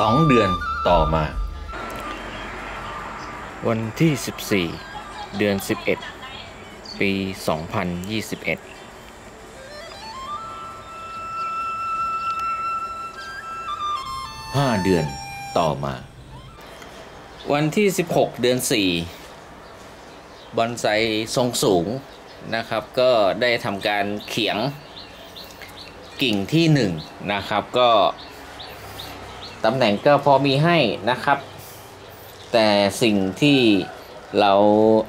สองเดือนต่อมา วันที่ 14 เดือน 11 ปี 2021ห้าเดือนต่อมา วันที่ 16 เดือน 4 บอนไซทรงสูงนะครับ ก็ได้ทำการเขียงกิ่งที่ 1 นะครับ ก็ ตำแหน่งก็พอมีให้นะครับ แต่สิ่งที่เรา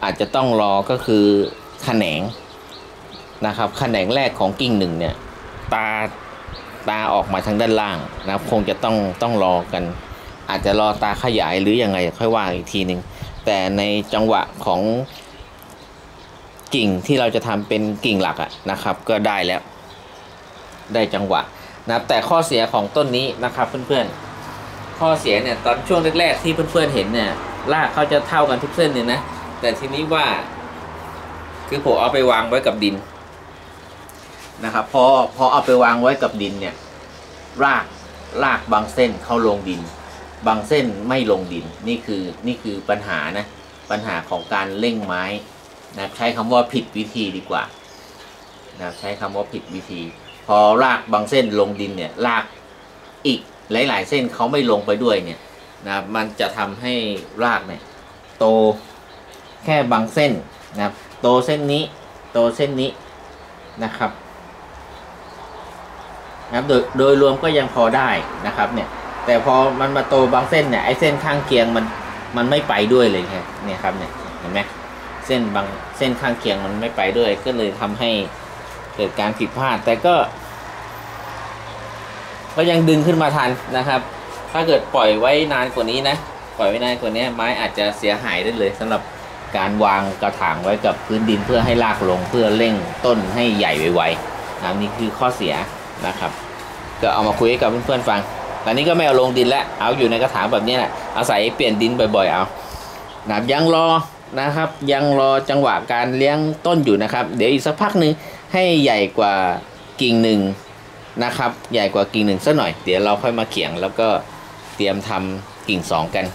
อาจจะต้องรอก็คือแขนงนะครับแขนงแรกของกิ่งหนึ่งเนี่ยตาตาออกมาทางด้านล่างนะครับคงจะต้องต้องรอกัน อาจจะรอตาขยายหรือยังไงค่อยว่าอีกทีหนึ่งแต่ในจังหวะของกิ่งที่เราจะทำเป็นกิ่งหลักอะนะครับ ก็ได้แล้ว ได้จังหวะนะแต่ข้อเสียของต้นนี้นะครับเพื่อนๆ ข้อเสียเนี่ยตอนช่วงแรกๆที่เพื่อนๆเห็นเนี่ยรากเขาจะเท่ากันทุกเส้นเลยนะ แต่ทีนี้ว่า คือผมเอาไปวางไว้กับดินนะครับพอพอเอาไปวางไว้กับดินเนี่ยรากรากบางเส้นเข้าลงดิน บางเส้นไม่ลงดินนี่คือนี่คือปัญหานะปัญหาของการเร่งไม้นะใช้คำว่าผิดวิธีดีกว่านะใช้คำว่าผิดวิธี พอรากบางเส้นลงดินเนี่ยรากอีก หลายๆ เส้นเขาไม่ลงไปด้วยเนี่ยนะมันจะทำให้รากเนี่ยโตแค่บางเส้นนะครับโตเส้นนี้ โตเส้นนี้นะครับนะครับโดยโดยรวมก็ยังพอได้นะครับเนี่ยแต่พอมันมาโตบางเส้นเนี่ยไอ้เส้นข้างเคียงมันมันไม่ไปด้วยเลยครับเนี่ยครับเนี่ยเห็นไหมเส้นบางเส้นข้างเคียงมันไม่ไปด้วย ก็เลยทำให้เกิดการผิดพลาด แต่ก็ ก็ยังดึงขึ้นมาทันนะครับ ถ้าเกิดปล่อยไว้นานกว่านี้นะ ปล่อยไว้นานกว่านี้ไม้อาจจะเสียหายได้เลยสำหรับการวางกระถางไว้กับพื้นดินเพื่อให้รากลงเพื่อเร่งต้นให้ใหญ่ไวๆนะนี่คือข้อเสียนะครับ ก็เอามาคุยกับเพื่อนๆฟัง ตอนนี้ก็ไม่เอาลงดินแล้ว เอาอยู่ในกระถางแบบนี้แหละอาศัยเปลี่ยนดินบ่อยๆเอานะยังรอนะครับ ยังรอจังหวะการเลี้ยงต้นอยู่นะครับ เดี๋ยวอีกสักพักหนึ่งให้ใหญ่กว่ากิ่งหนึ่ง นะครับ ใหญ่กว่ากิ่งหนึ่งสักหน่อย เดี๋ยวเราค่อยมาเขียงแล้วก็เตรียมทำกิ่งสองกัน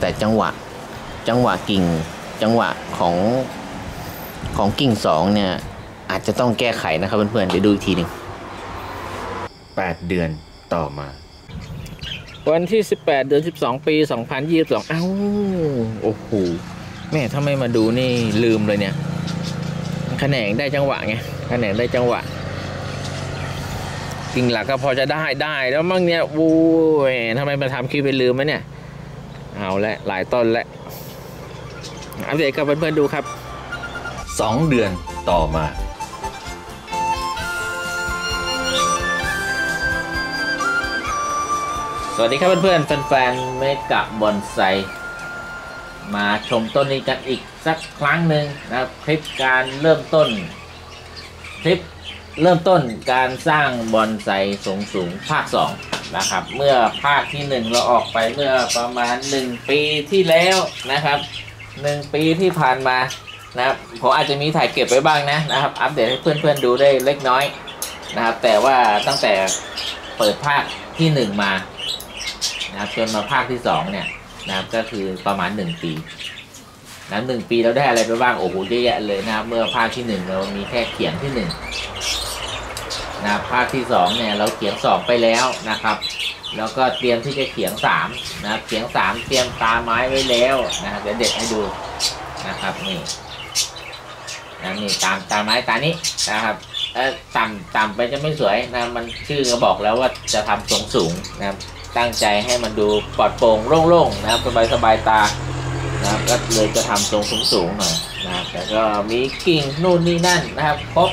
แต่จังหวะจังหวะกิ่งจังหวะของของกิ่งสองเนี่ยอาจจะต้องแก้ไขนะครับเพื่อนๆเดี๋ยวดูอีกทีหนึ่ง8 เดือนต่อมา วันที่ 18 เดือน 12 ปี 2022เอ้าโอ้โหแม่ถ้าไม่มาดูนี่ลืมเลยเนี่ย แขนงได้จังหวะไง แขนงได้จังหวะกิ่งหลักก็พอจะได้ได้แล้วมั่งเนี่ยโอ้ยทำไมมาทำคลิปไปลืมไหมเนี่ย เอาละหลายต้นแล้วอัปเดตกับเพื่อนๆดูครับ 2 เดือนต่อมาสวัสดีครับเพื่อนๆแฟนๆเมกะบอนไซมาชมต้นนี้กันอีกสักครั้งหนึ่งนะครับคลิปการเริ่มต้น คลิปเริ่มต้นการสร้างบอนไซสูงสูงภาค 2 นะครับ เมื่อภาคที่ 1 เราออกไปเมื่อประมาณ 1 ปีที่แล้วนะครับ 1 ปีที่ผ่านมานะครับผมอาจจะมีถ่ายเก็บไว้บ้างนะนะครับ อัปเดตให้เพื่อนๆดูได้เล็กน้อยนะครับ แต่ว่าตั้งแต่เปิดภาคที่ 1 มานะครับจนมาภาคที่สองเนี่ยนะครับก็คือประมาณหนึ่งปี นะหนึ่งปีเราได้อะไรไปบ้างโอ้โหเยอะแยะเลยนะครับเมื่อภาคที่หนึ่งเรามีแค่เขียงที่หนึ่งนะภาคที่สองเนี่ยเราเขียงสองไปแล้วนะครับ แล้วก็เตรียมที่จะเขียงสามนะเขียงสามเตรียมตาไม้ไว้แล้วนะครับเดี๋ยวเด็ดให้ดูนะครับนี่นะนี่ตามตาไม้ตานี้นะครับเออต่ำต่ำไปจะไม่สวยนะมันชื่อก็บอกแล้วว่าจะทำทรงสูงนะครับตั้งใจให้มันดูปลอดโปร่งโล่งๆนะครับสบายสบายตา ก็เลยจะทำทรงสูงๆหน่อยนะครับแต่ก็มีกิ่งนู่นนี่นั่นนะครับครบ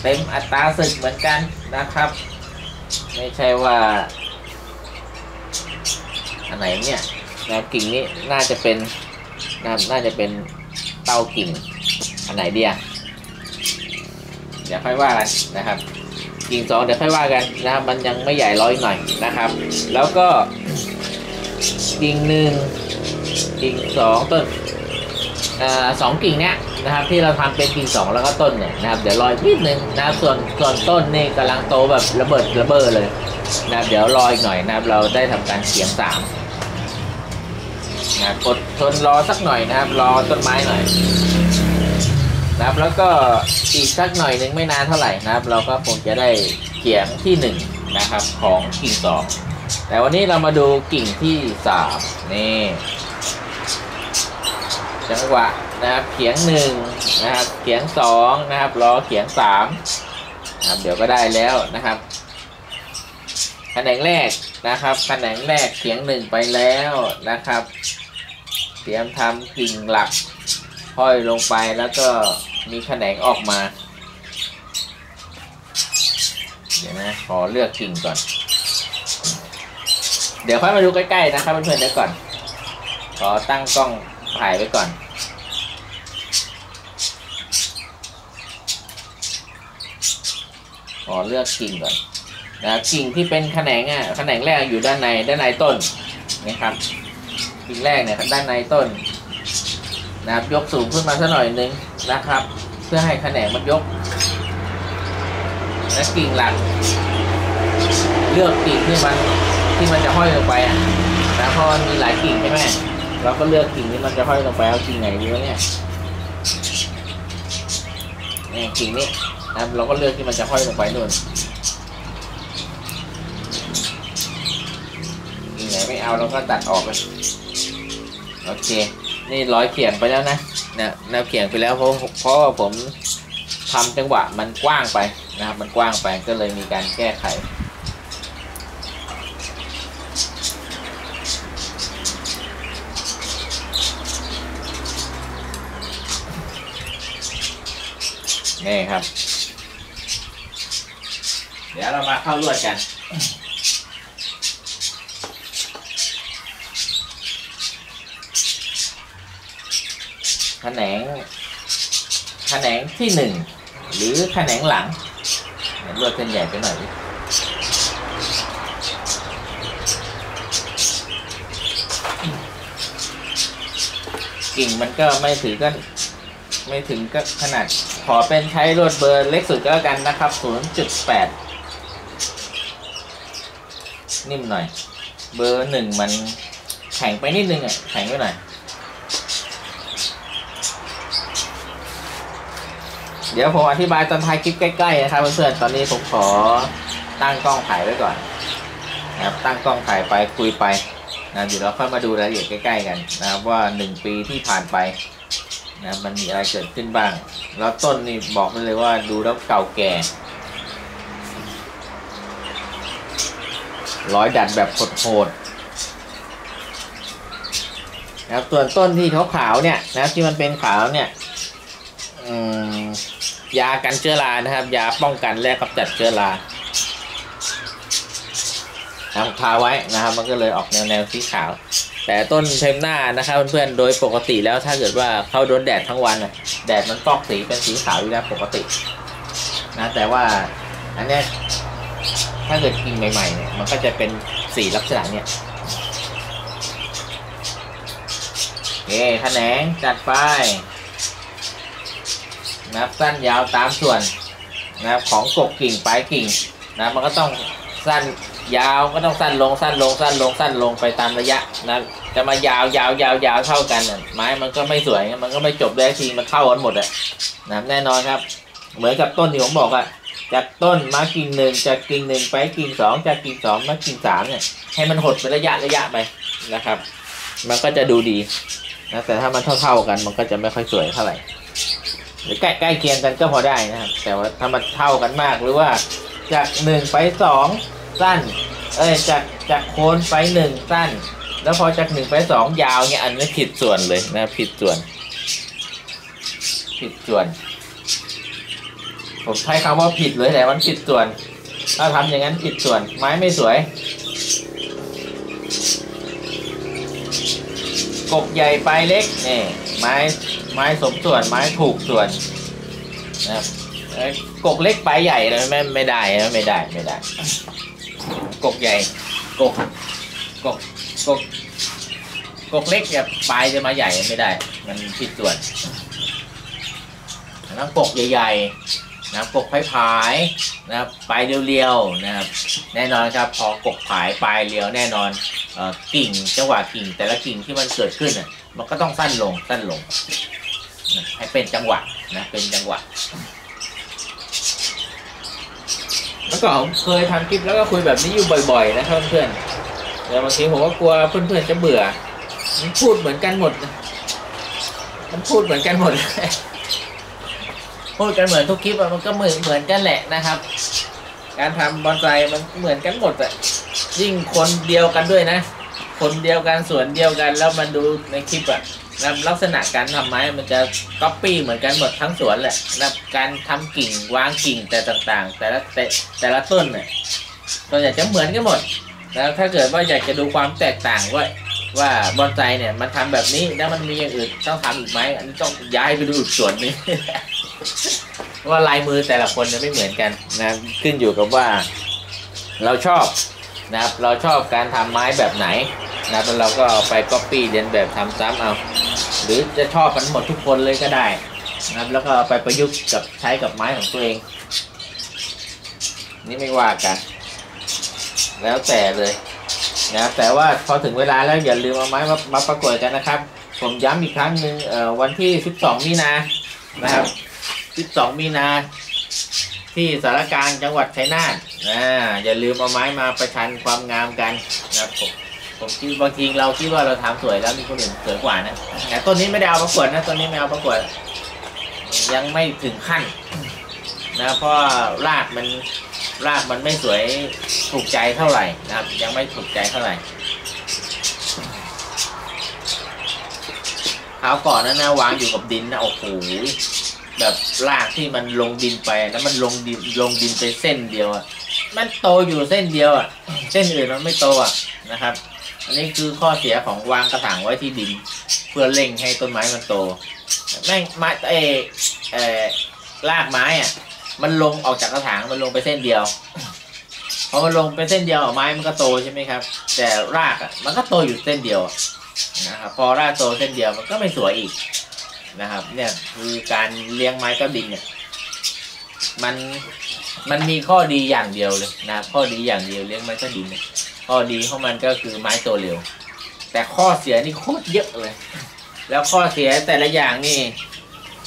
เต็มอัตราศึกเหมือนกันนะครับ ไม่ใช่ว่าอันไหนเนี่ยนะกิ่งนี้น่าจะเป็นนะน่าจะเป็นเต้ากิ่งอันไหนเดียเดี๋ยวค่อยว่ากันนะครับ กิ่งสองเดี๋ยวค่อยว่ากันนะครับมันยังไม่ใหญ่ร้อยหน่อยนะครับ แล้วก็กิ่งหนึ่ง กิ่งสองต้นอ่อสองกิ่งเนี้ยนะครับที่เราทำเป็นกิ่งสองแล้วก็ต้นเนี่ยนะครับเดี๋ยวรออีกนิดนึงนะครับส่วนส่วนต้นนี่กำลังโตแบบระเบิดระเบ้อเลยนะครับเดี๋ยวรออีกหน่อยนะครับเราได้ทำการเขียงสามนะกดทนรอสักหน่อยนะครับ รอต้นไม้หน่อยนะครับแล้วก็อีกสักหน่อยนึงไม่นานเท่าไหร่นะครับ เราก็คงจะได้เขียงที่หนึ่งนะครับของกิ่งสองแต่วันนี้เรามาดูกิ่งที่สามนี่ จังหวะนะครับเขียงหนึ่งนะครับเขียงสองนะครับรอเขียงสามนะครับเดี๋ยวก็ได้แล้วนะครับแขนงแรกนะครับแขนงแรกเขียงหนึ่งไปแล้วนะครับ เตรียมทำกิ่งหลักห้อยลงไปแล้วก็มีแขนงออกมา เดี๋ยวนะ ขอเลือกกิ่งก่อน เดี๋ยวค่อยมาดูใกล้ๆนะครับเพื่อนๆเดี๋ยวก่อน ขอตั้งกล้อง ถ่ายไว้ก่อน ขอเลือกกิ่งก่อนนะกิ่งที่เป็นแขนงอะแขนงแรกอยู่ด้านในด้านในต้นนะครับกิ่งแรกเนี่ยด้านในต้นนะครับยกสูงขึ้นมาสักหน่อยนึงนะครับ เพื่อให้แขนงมันยก และกิ่งหลัก เลือกกิ่งที่มันที่มันจะห้อยลงไปอะนะเพราะมันมีหลายกิ่งใช่ไหม เราก็เลือกกิ่งที่มันจะห้อยลงไปเอากิ่งไหนดีวะเนี่ยนี่กิ่งนี้นะเราก็เลือกที่มันจะห้อยลงไปนู่นกิ่งไหนไม่เอาเราก็ตัดออกไปโอเค นี่ร้อยเขียงไปแล้วนะนะแนวเขียงไปแล้วเพราะเพราะว่าผมทำจังหวะมันกว้างไปนะครับมันกว้างไปก็เลยมีการแก้ไข นี่ครับ เดี๋ยวเรามาเข้าลวดกัน แขนง แขนงที่หนึ่ง หรือแขนงหลังลวดเส้นใหญ่ไปหน่อยดิกิ่งมันก็ไม่ถือกันไม่ถึงก็ขนาด ขอเป็นใช้รวดเบอร์เล็กสุดก็แล้วกันนะครับ 0.8 นิ่มหน่อย เบอร์หนึ่งมันแข็งไปนิดนึงอะ แข็งไปหน่อย เดี๋ยวผมอธิบายตอนท้ายคลิปใกล้ๆนะครับเพื่อนๆ ตอนนี้ผมขอตั้งกล้องถ่ายไว้ก่อนนะครับ ตั้งกล้องถ่ายไปคุยไปนะเดี๋ยวเราค่อยมาดูรายละเอียดใกล้ๆกันนะครับว่าหนึ่งปีที่ผ่านไปนะมันมีอะไรเกิดขึ้นบ้าง แล้วต้นนี่บอกได้เลยว่าดูแล้วเก่าแก่ ร้อยดัดแบบโหดๆนะครับส่วนต้นที่ขาวๆเนี่ยนะที่มันเป็นขาวเนี่ยยากันเชื้อรานะครับ ยาป้องกันและกำจัดเชื้อรานะทาไว้นะครับ มันก็เลยออกแนวแนวสีขาว แต่ต้นเทมหน้านะครับเพื่อนๆ โดยปกติแล้วถ้าเกิดว่าเขาโดนแดดทั้งวันน่ะแดดมันฟอกสีเป็นสีขาวอยู่แล้วปกตินะแต่ว่าอันเนี้ยถ้าเกิดกินใหม่ๆเนี่ยมันก็จะเป็นสีลักษณะเนี้ยโอเคแขนงจัดไปนะครับสั้นยาวตามส่วนนะครับของกกกิ่งปลายกิ่งนะมันก็ต้องสั้น ยาวก็ต้องสั้นลงสั้นลงสั้นลงสั้นลงไปตามระยะนะจะมายาวยาวยาวยาวเท่ากันน่ะไม้มันก็ไม่สวยมันก็ไม่จบได้ทีมันเข้ากันหมดอะนะแน่นอนครับ เหมือนกับต้นที่ผมบอกอะจากต้นมากิ่งหนึ่งจากกิ่งหนึ่งไปกิ่งสองจากกิ่งสองมากิ่งสามเนี่ยให้มันหดเป็นระยะระยะไปนะครับ มันก็จะดูดีนะแต่ถ้ามันเท่าๆกันมันก็จะไม่ค่อยสวยเท่าไหร่หรือใกล้ใกล้เคียงกันก็พอได้นะครับ แต่ว่าถ้ามันเท่ากันมากหรือว่าจากหนึ่งไปสอง สั้น เอ้ยจากจากโค้นไปหนึ่งสั้น แล้วพอจากหนึ่งไปสองยาวเนี่ยอันนี้ผิดส่วนเลยนะผิดส่วน ผิดส่วน ผมใช้คำว่าผิดเลยแต่มันผิดส่วน ถ้าทำอย่างนั้นผิดส่วน ไม้ไม่สวยกกใหญ่ปลายเล็กนี่ไม้ไม้สมส่วนไม้ถูกส่วนนะครับเอ้ยกกเล็กปลายใหญ่เลยไม่ไม่ได้ไม่ได้ไม่ได้ กกใหญ่กกกกกกกกเล็กเนี่ยปลายจะมาใหญ่ไม่ได้ มันผิดส่วนน้ำปกใหญ่ๆนะปกผายๆนะครับปลายเรียวๆนะครับแน่นอนครับพอกกผายปลายเรียวแน่นอนออกิ่งจังหวะกิ่งแต่ละกิ่งที่มันเกิดขึ้นน่ะมันก็ต้องสั้นลงสั้นลงให้เป็นจังหวะนะเป็นจังหวะ แล้วก็ผมเคยทำคลิปแล้วก็คุยแบบนี้อยู่บ่อย ๆ นะครับเพื่อนๆแต่บางทีผมก็กลัวเพื่อนๆจะเบื่อ มันพูดเหมือนกันหมด มันพูดเหมือนกันหมด พูดกันเหมือนทุกคลิปอะมันก็เหมือนเหมือนกันแหละนะครับ การทำบอนไซมันเหมือนกันหมดอะยิ่งคนเดียวกันด้วยนะ คนเดียวกันสวนเดียวกันแล้วมันดูในคลิปอะ แล้วลักษณะการทำไม้มันจะก๊อปปี้เหมือนกันหมดทั้งสวนแหละนะการทำกิ่งวางกิ่งแต่ต่างๆ แต่ละแต่แต่ละต้นเนี่ยตัวอยากจะเหมือนกันหมด แล้วถ้าเกิดว่าอยากจะดูความแตกต่างว่าว่าบอนไซเนี่ยมันทำแบบนี้แล้วมันมีอย่างอื่นต้องทำอีกไหมอันนี้ต้องย้ายไปดูอีกสวนนึงว่าลายมือแต่ละคนเนี่ยไม่เหมือนกันนะขึ้นอยู่กับว่า เราชอบนะครับเราชอบการทำไม้แบบไหนนะแล้วเราก็ไปก๊อปปี้เรียนแบบทำซ้ำเอา หรือจะชอบกันหมดทุกคนเลยก็ได้นะครับแล้วก็ไปประยุกต์กับใช้กับไม้ของตัวเอง นี่ไม่ว่ากัน แล้วแต่เลยนะครับแต่ว่าพอถึงเวลาแล้วอย่าลืมเอาไม้มามาประกวดกันนะครับ ผมย้ำอีกครั้งหนึ่งวันที่ 12 มีนานะครับ 12 มีนาที่สารกลางจังหวัดชัยนาทอ่าอย่าลืมเอาไม้มาประชันความงามกันนะครับผม ผมคิดบางทีเราคิดว่าเราทำสวยแล้วมีคนอื่นสวยกว่านะแต่ต้นนี้ไม่ได้เอาประกวดนะต้นนี้ไม่เอาประกวด ยังไม่ถึงขั้นนะเพราะรากมันรากมันไม่สวยถูกใจเท่าไหร่นะครับ ยังไม่ถูกใจเท่าไหร่คราวก่อนนั้นนะวางอยู่กับดินนะโอ้โหแบบรากที่มันลงดินไปแล้วมันลงดินลงดินไปเส้นเดียวอะมันโตอยู่เส้นเดียวอะ เส้นอื่นมันไม่โตอะนะครับ อันนี้คือข้อเสียของวางกระถางไว้ที่ดิน เพื่อเร่งให้ต้นไม้มันโตแม่งไม้เอเออรากไม้อะ มันลงออกจากกระถางมันลงไปเส้นเดียวพอมันลงไปเส้นเดียวไม้มันก็โตใช่ไหมครับ แต่รากอะมันก็โตอยู่เส้นเดียวนะครับพอรากโตเส้นเดียวมันก็ไม่สวยอีกนะครับ เนี่ยคือการเลี้ยงไม้กับดินเนี่ยมันมันมีข้อดีอย่างเดียวเลยนะข้อดีอย่างเดียวเลี้ยงไม้กับดินเนี่ย ข้อดีของมันก็คือไม้โตเร็ว แต่ข้อเสียนี่โคตรเยอะเลย แล้วข้อเสียแต่ละอย่างนี่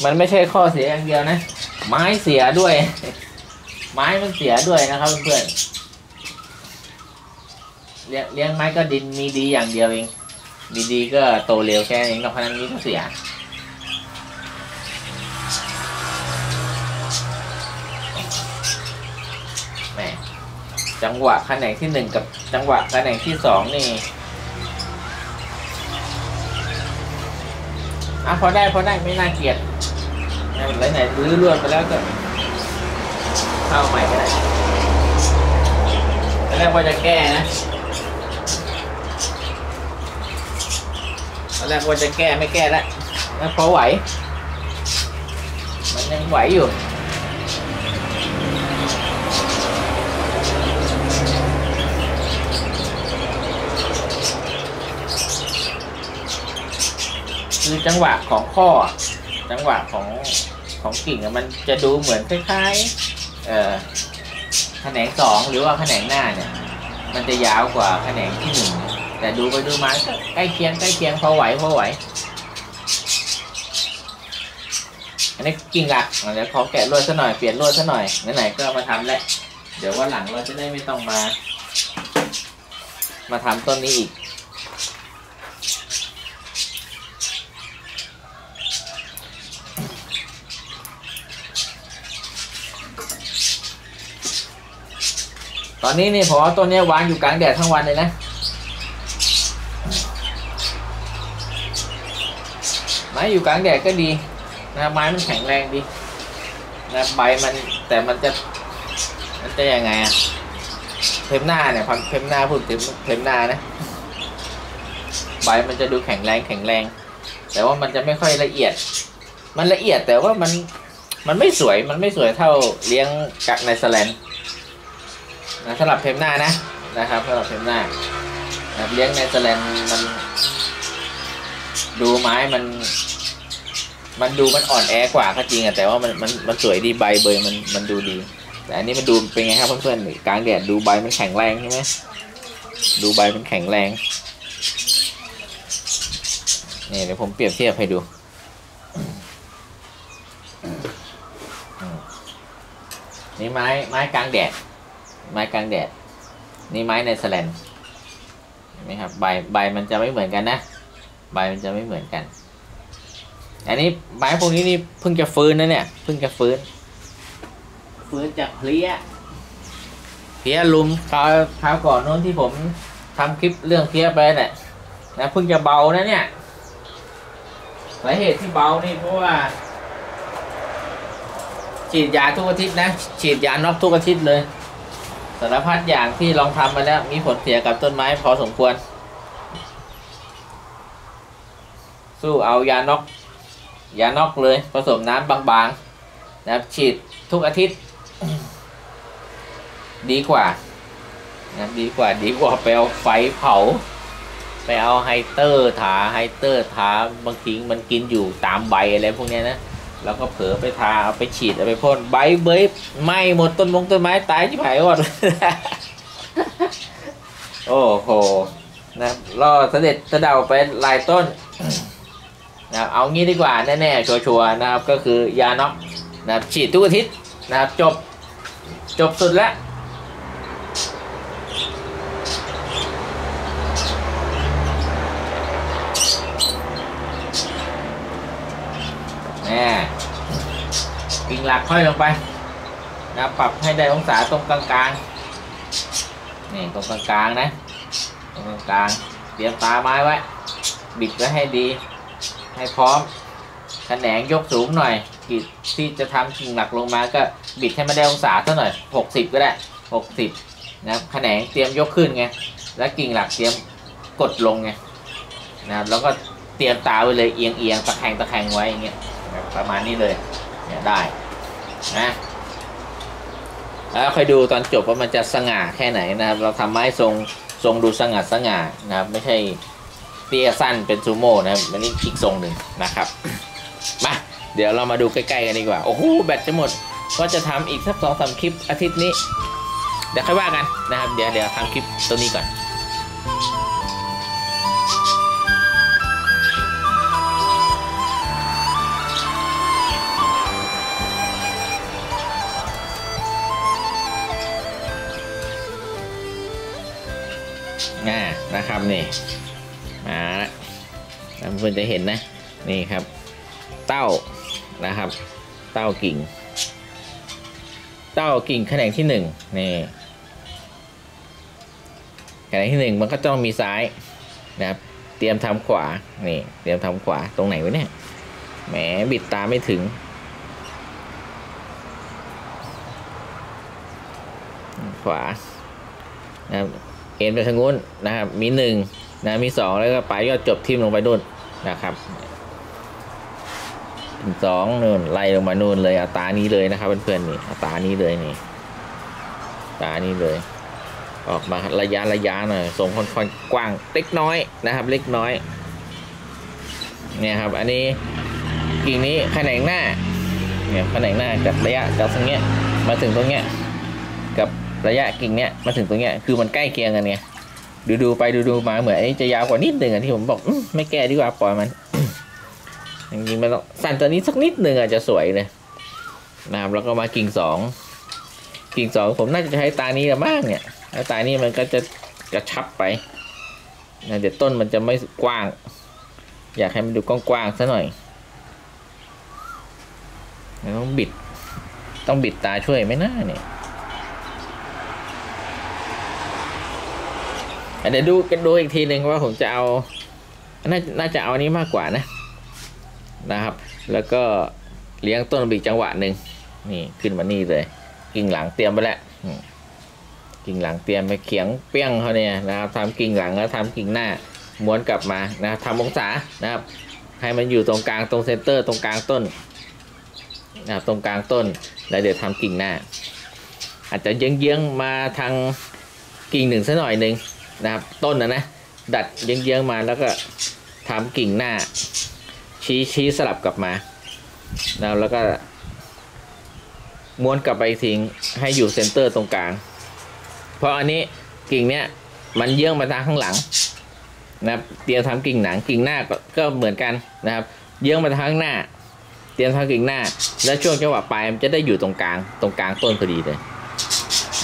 มันไม่ใช่ข้อเสียอย่างเดียวนะ ไม้เสียด้วย ไม้มันเสียด้วยนะครับเพื่อนเลี้ยงเลี้ยงไม้ก็ดินมีดีอย่างเดียวเอง มีดีก็โตเร็วแค่นั้นเองนอกจากนั้นนี้ก็เสีย แหม จังหวะคะแขนที่หนึ่งกับจังหวะคะแขนที่สองนี่อะพอได้พอได้ไม่น่าเกลียดไม่เป็นไหนรื้อรวดไปแล้วก็เข้าใหม่ก็ได้ตอนแรกว่าจะแก้นะตอนแรกว่าจะแก้ไม่แก้แล้วมันพอไหว มันยังไหวอยู่ คือจังหวะของข้อ จังหวะของของกิ่งมันจะดูเหมือนคล้ายๆเอ่อแขนงสองหรือว่าแขนงหน้าเนี่ย มันจะยาวกว่าแขนงที่หนึ่งแต่ดูไปดูมาก็ใกล้เคียงใกล้เคียงพอไหวพอไหวอันนี้กิ่งหลักเดี๋ยวขอแกะลวดซะหน่อยเปลี่ยนลวดซะหน่อยไหนๆก็มาทำแล้วเดี๋ยววันหลังเราจะได้ไม่ต้องมา มาทำต้นนี้อีก ตอนนี้นี่ผมเอาต้นนี้วางอยู่กลางแดดทั้งวันเลยนะ ไม้อยู่กลางแดดก็ดีนะไม้มันแข็งแรงดีนะใบมันแต่มันจะมันจะยังไงอะเพมหน้าเนี่ยพันเพมหน้าพูดถึงเพมหน้านะใบมันจะดูแข็งแรงแข็งแรง แต่ว่ามันจะไม่ค่อยละเอียด มันละเอียดแต่ว่ามันมันไม่สวยมันไม่สวยเท่าเลี้ยงกักในสแลน นะสำหรับเพมหน้านะนะครับสำหรับเพมหน้านะเลี้ยงในสแลนมัน ดูไม้มัน มันดูมันอ่อนแอกว่าก็จริงอะแต่ว่ามันมันมันสวยดีใบเบยมันมันดูดี แต่อันนี้มันดูเป็นไงครับเพื่อนๆกลางแดดดูใบมันแข็งแรงใช่ไหมดูใบมันแข็งแรงนี่เดี๋ยวผมเปรียบเทียบให้ดูนี่ไม้ไม้กลางแดด ไม้กลางแดด นี่ไม้ในสแลนเห็นไหมครับใบใบมันจะไม่เหมือนกันนะ ใบมันจะไม่เหมือนกัน อันนี้ไม้พวกนี้นี่เพิ่งจะฟื้นนะเนี่ยเพิ่งจะฟื้น ฟื้นจากเพลี้ยเพลี้ยลุมคราวคราวก่อนโน้นที่ผมทำคลิปเรื่องเพลี้ยไปแหละนะเพิ่งจะเบานะเนี่ยสาเหตุที่เบานี่เพราะว่า ฉีดยาทุกอาทิตย์นะ ฉีดยานอกทุกอาทิตย์เลย สารพัดอย่างที่ลองทำมาแล้วมีผลเสียกับต้นไม้พอสมควร สู้เอายานอกยานอกเลยผสมน้ำบางๆนะครับฉีดทุกอาทิตย์ ดีกว่านะครับดีกว่าดีกว่าไปเอาไฟเผา ไปเอาไฮเตอร์ถาไฮเตอร์ถาบางทีมันกินอยู่ตามใบอะไรพวกนี้นะ แล้วก็เผลอไปทาเอาไปฉีดเอาไปพ่นใบเบยไหม้หมดต้นมงต้นไม้ตายชิบหายหมดโอ้โหนะรอเสด็จเสดาไปลายต้นนะเอางี้ดีกว่าแน่ๆชัวร์ๆนะครับ ก็คือยาน็อกนะฉีดทุกอาทิตย์นะครับจบจบสุดแล้วแน่ กิ่งหลักค่อยลงไปนะปรับให้ได้องศาตรงกลางๆนี่ตรงกลางๆนะตรงกลางเตรียมตาไม้ไว้บิดไว้ให้ดี ให้พร้อมแขนงยกสูงหน่อยกิดที่จะทำกิ่งหลักลงมาก็บิดให้มันได้องศาเท่าหน่อย 60 ก็ได้ 60นะครับแขนงเตรียมยกขึ้นไงแล้วกิ่งหลักเตรียมกดลงไงนะครับแล้วก็เตรียมตาไว้เลยเอียงเอียงตะแคงตะแคงไว้อย่างเงี้ยประมาณนี้เลย เนี่ยได้นะแล้วค่อยดูตอนจบว่ามันจะสง่าแค่ไหนนะครับ เราทำไม้ทรงทรงดูสง่าสง่านะครับ ไม่ใช่เตี้ยสั้นเป็นซูโม่นะครับอันนี้อีกทรงหนึ่งนะครับมาเดี๋ยวเรามาดูใกล้ๆกันดีกว่า โอ้โหแบตจะหมดก็จะทำอีกสักสองสามคลิปอาทิตย์นี้ เดี๋ยวค่อยว่ากันนะครับ เดี๋ยวเดี๋ยวทำคลิปตัวนี้ก่อน นะครับนี่มาละท่านเพื่อนจะเห็นนะนี่ครับ เต้านะครับ เต้ากิ่ง เต้ากิ่งแขนงที่หนึ่งนี่แขนงที่หนึ่งมันก็ต้องมีซ้ายนะครับ เตรียมทำขวานี่เตรียมทำขวาตรงไหนวะเนี่ยแหมบิดตาไม่ถึงขวานะครับ เอ็นไปทางนู้นนะครับมีหนึ่งนะมีสองแล้วก็ปลายยอดจบทิ่มลงไปนู่นนะครับถึงสองนู่นไล่ลงมานู่นเลยอาตานี้เลยนะครับเพื่อนๆนี่อาตานี้เลยนี่ตานี้เลย ออกมาระยะระยะหน่อยทรงค่อนๆกว้างเล็กน้อยนะครับ เล็กน้อยเนี่ยครับ อันนี้กิ่งนี้แขนงหน้าเนี่ยแขนงหน้าจากระยะจากตรงเนี้ยมาถึงตรงเนี้ยกับ ระยะกิ่งเนี้ยมาถึงตรงเนี้ยคือมันใกล้เคียงกันไงดูดูไปดูดูมาเหมือนจะยาวกว่านิดหนึ่งอะที่ผมบอกอมไม่แก้ดีกว่าปล่อยมันจริงๆมันต้องสั้นตัวนี้สักนิดหนึ่งอาจจะสวยเลยนะครับแล้วก็มากิ่งสองกิ่งสองผมน่าจะใช้ตานี้ละมากเนี่ยแล้วตานี้มันก็จะกระชับไปนะเดี๋ยวต้นมันจะไม่กว้าง อยากให้มันดูกว้างๆซะหน่อยต้องบิด ต้องบิดตาช่วยไหมนะเนี่ย เดี๋ยวดูกันดูอีกทีหนึ่งว่าผมจะเอานาน่าจะเอาอันนี้มากกว่านะนะครับ แล้วก็เลี้ยงต้นบีกจังหวะหนึ่งนี่ขึ้นมานี่เลย กิ่งหลังเตรียมไปแล้วกิ่งหลังเตรียมไปเขียงเปี้ยงเขาเนี่ยนะครับทำกิ่งหลังแล้วทำกิ่งหน้าม้วนกลับมานะครับทำองศานะครับ ให้มันอยู่ตรงกลางตรงเซนเตอร์ ตรงกลางต้นนะครับตรงกลางต้นแล้วเดี๋ยวทำกิ่งหน้า อาจจะเยื้องๆมาทางกิ่งหนึ่งสักหน่อยหนึ่ง นะครับ ต้นนะนะ ดัดเยื้องๆมาแล้วก็ทำกิ่งหน้า ชี้ชี้สลับกลับมานะแล้วก็ ม้วนกลับไปทิ้งให้อยู่เซนเตอร์ตรงกลาง เพราะอันนี้กิ่งเนี้ยมันเยื่องมาทางข้างหลังนะครับ เตรียมทำกิ่งหนังกิ่งหน้าก็เหมือนกันนะครับ เยื่องมาทางข้างหน้า เตรียมทำกิ่งหน้า แล้วช่วงจังหวะปลายมันจะได้อยู่ตรงกลางตรงกลางต้นพอดีเลย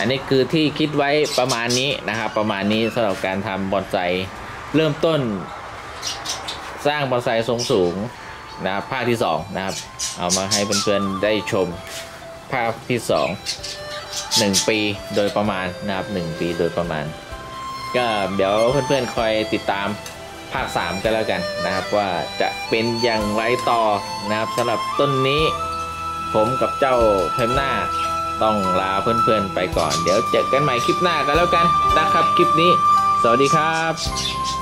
อันนี้คือที่คิดไว้ประมาณนี้นะครับ ประมาณนี้สำหรับการทำบอนไซเริ่มต้น สร้างบอนไซทรงสูงนะครับภาคที่สองนะครับ เอามาให้เพื่อนๆได้ชมภาคที่สองหนึ่งปีโดยประมาณนะครับหนึ่งปีโดยประมาณ ก็เดี๋ยวเพื่อนๆคอยติดตามภาค 3 กันแล้วกันนะครับ ว่าจะเป็นอย่างไรต่อนะครับสำหรับต้นนี้ ผมกับเจ้าเพมหน้า ต้องลาเพื่อนๆไปก่อน เดี๋ยวเจอกันใหม่คลิปหน้ากันแล้วกันนะครับคลิปนี้ สวัสดีครับ